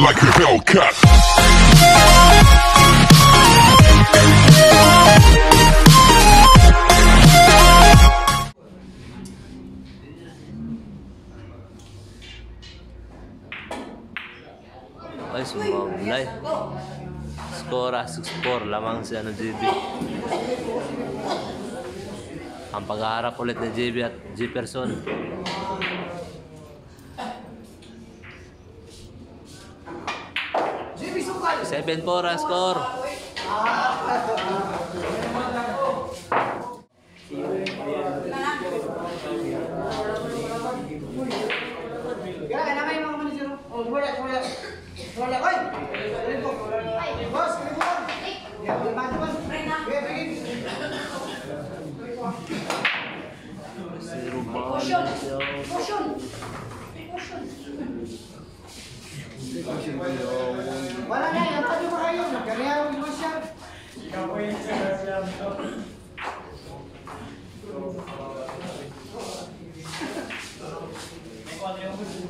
like a Hellcat. Ay, sumablay. Score ah, 6-4. Lamang si ano, JB. Ang paghaharap ulit ni JB at Jefferson. Seven four ang score. Enquadrei um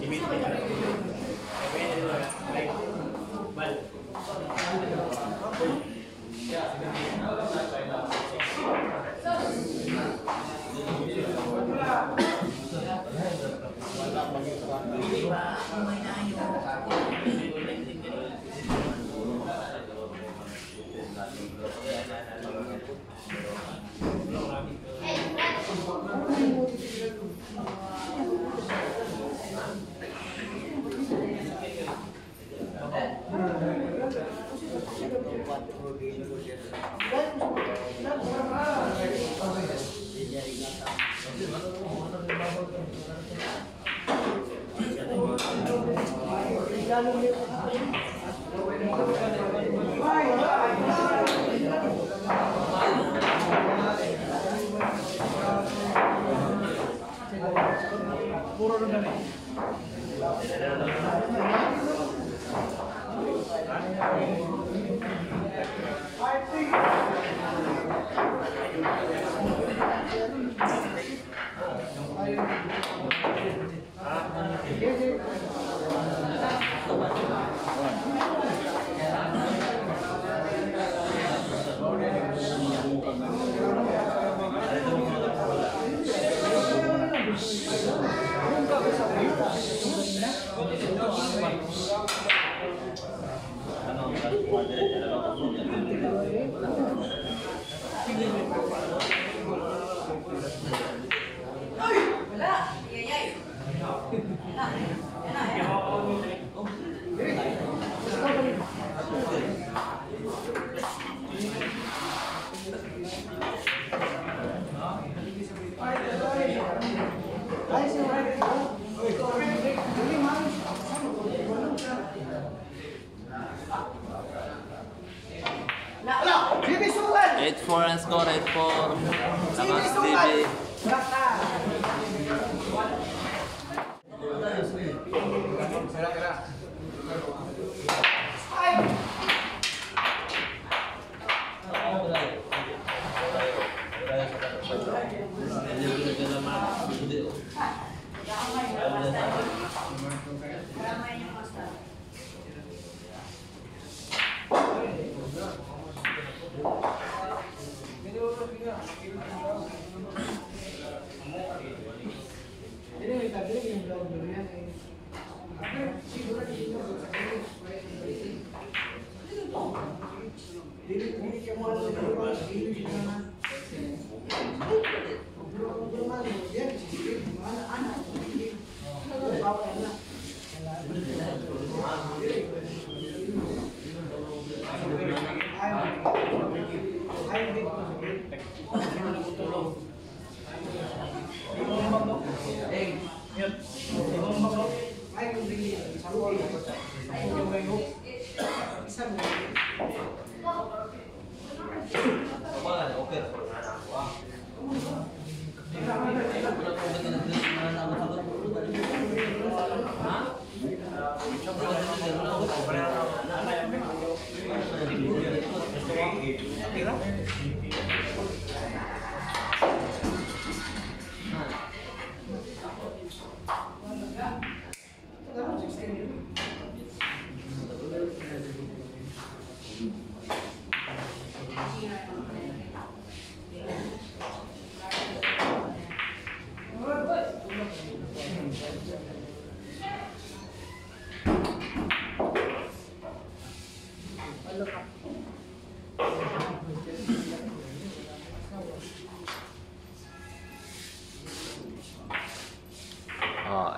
君 I think rápido.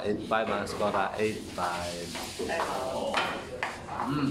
got 85 minus got are 85. Mm.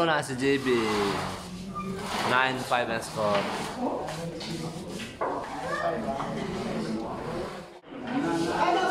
Puro na si JB. 9-5 ang score. Ay,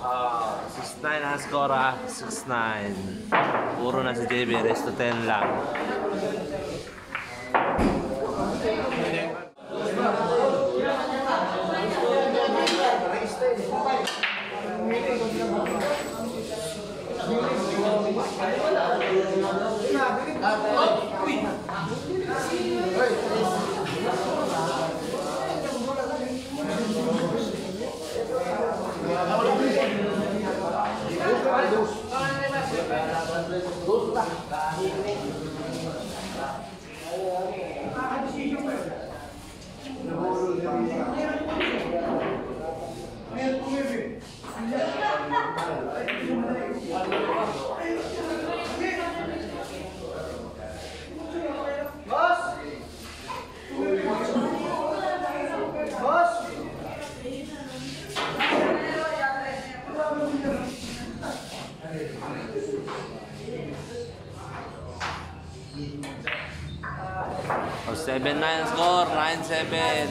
Ah, 6-9 ang score ah. 6-9. Puro na si JB. Resto 10 lang. Thank. 7-9 ang score. 9-7.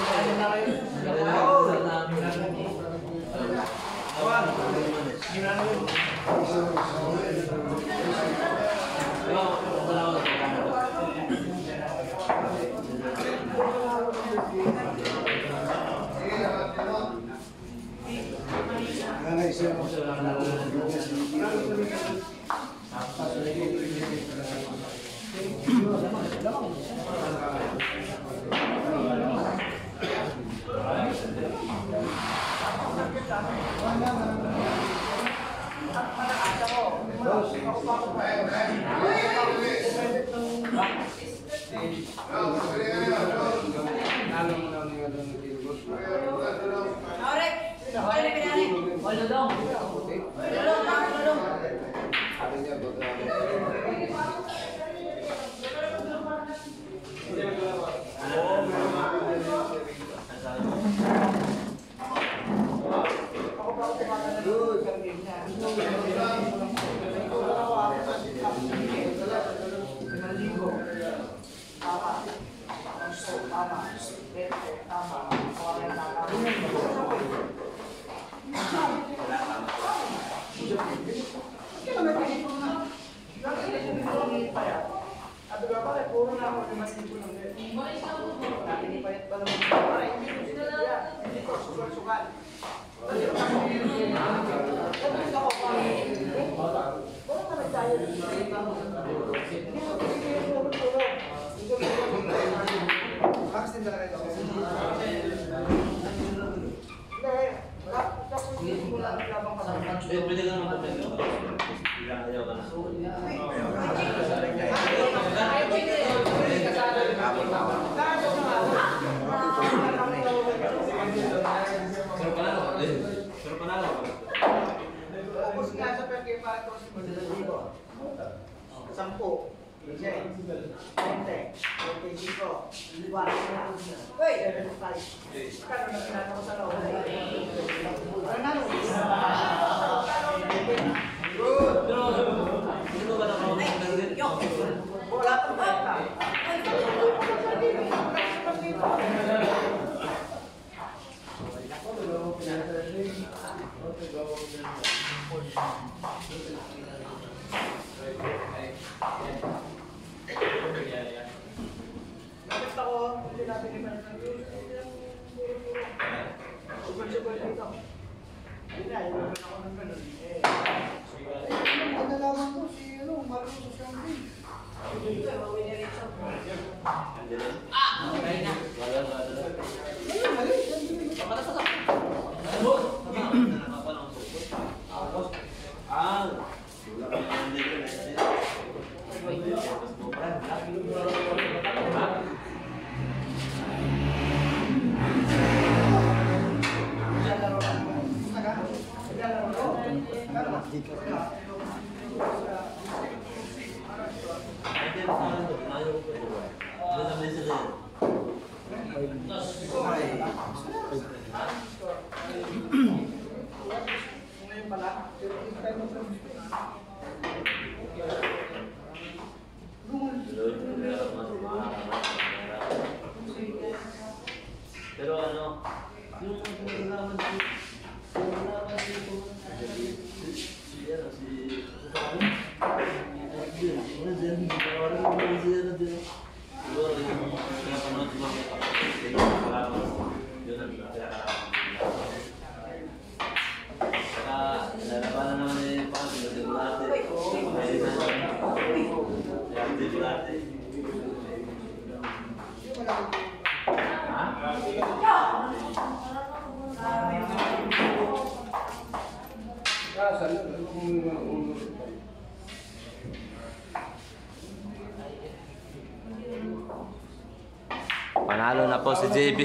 Juan, నాలుగు వందల Pwede ka naman tumendo. Ayaw ka na. Panalo ka din. Pero panalo ka. Ubus nga sa perke para Sampu. Benteng. Benteng Siko. Luar. Hei. Bukan udah kena tahu sana. Benar. Good. Good. Good. Panalo na po si JB.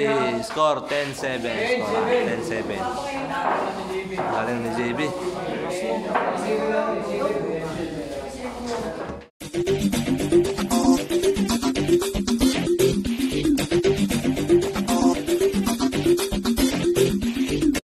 Score 10-7. Score ah, 10-7. Galing ni JB.